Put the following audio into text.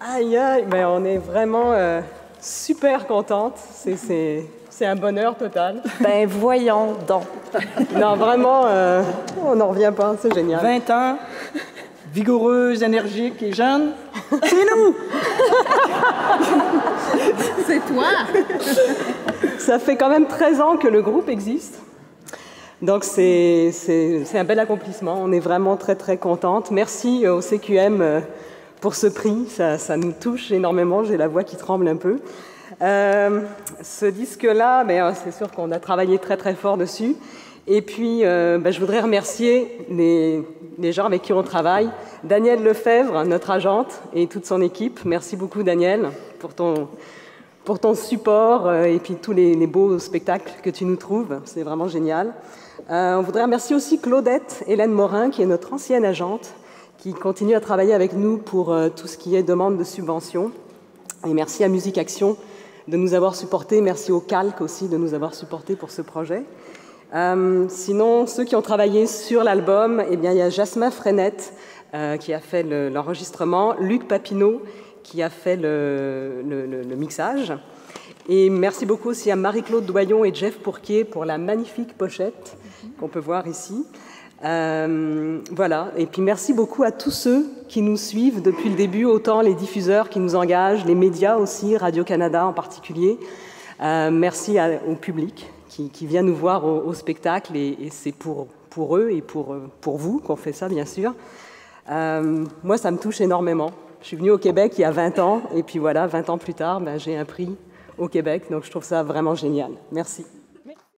Aïe, aïe, ben, on est vraiment euh, super contente. C'est un bonheur total. Ben voyons donc. non, vraiment, euh, on n'en revient pas, c'est génial. 20 ans, vigoureuse, énergique et jeune, c'est nous! c'est toi! Ça fait quand même 13 ans que le groupe existe. Donc c'est un bel accomplissement. On est vraiment très très contente. Merci au CQM pour ce prix. Ça, nous touche énormément. J'ai la voix qui tremble un peu. Euh, ce disque-là, ben, euh, c'est sûr qu'on a travaillé très très fort dessus. Et puis, euh, ben, je voudrais remercier les, les, gens avec qui on travaille. Daniel Lefebvre, notre agente, et toute son équipe. Merci beaucoup, Daniel, pour ton, pour ton support et puis tous les, les, beaux spectacles que tu nous trouves. C'est vraiment génial. on voudrait remercier aussi Claudette Hélène Morin, qui est notre ancienne agente, qui continue à travailler avec nous pour euh, tout ce qui est demande de subventions. Et merci à Musique Action de nous avoir supportés. Merci au Calque aussi de nous avoir supportés pour ce projet. Euh, sinon, ceux qui ont travaillé sur l'album, eh bien, il y a Jasmin Frenette euh, qui a fait l'enregistrement, Luc Papineau qui a fait le, le, mixage. Et merci beaucoup aussi à Marie-Claude Doyon et Jeff Pourquier pour la magnifique pochette qu'on peut voir ici. Euh, voilà, et puis merci beaucoup à tous ceux qui nous suivent depuis le début, autant les diffuseurs qui nous engagent, les médias aussi, Radio-Canada en particulier. Euh, merci au public qui, vient nous voir au, spectacle et, c'est pour, eux et pour, pour vous qu'on fait ça, bien sûr. Euh, moi, ça me touche énormément. Je suis venue au Québec il y a 20 ans et puis voilà, 20 ans plus tard, ben, j'ai un prix au Québec, donc je trouve ça vraiment génial. Merci.